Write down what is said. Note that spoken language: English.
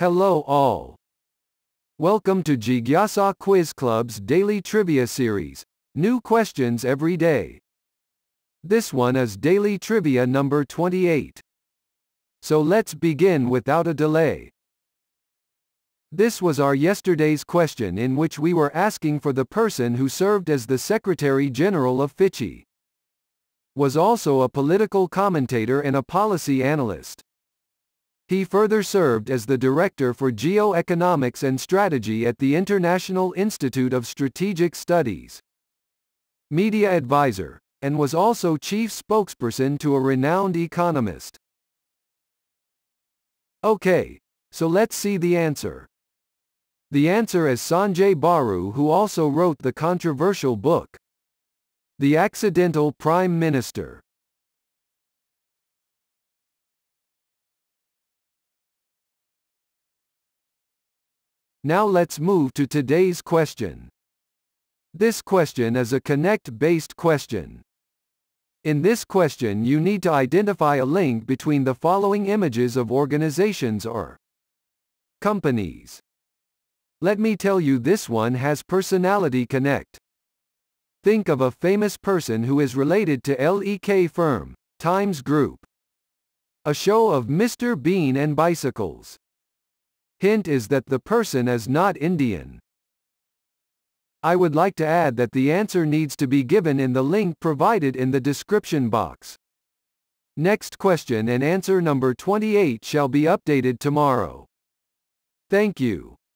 Hello all. Welcome to Jigyasa Quiz Club's daily trivia series. New questions every day. This one is daily trivia number 28. So let's begin without a delay. This was our yesterday's question in which we were asking for the person who served as the Secretary General of FICCI. Was also a political commentator and a policy analyst. He further served as the Director for Geoeconomics and Strategy at the International Institute of Strategic Studies. Media advisor, and was also chief spokesperson to a renowned economist. Okay, so let's see the answer. The answer is Sanjay Baru who also wrote the controversial book. The Accidental Prime Minister. Now let's move to today's question. This question is a connect-based question. In this question you need to identify a link between the following images of organizations or companies. Let me tell you this one has personality connect. Think of a famous person who is related to LEK firm, Times Group. A show of Mr. Bean and bicycles. Hint is that the person is not Indian. I would like to add that the answer needs to be given in the link provided in the description box. Next question and answer number 28 shall be updated tomorrow. Thank you.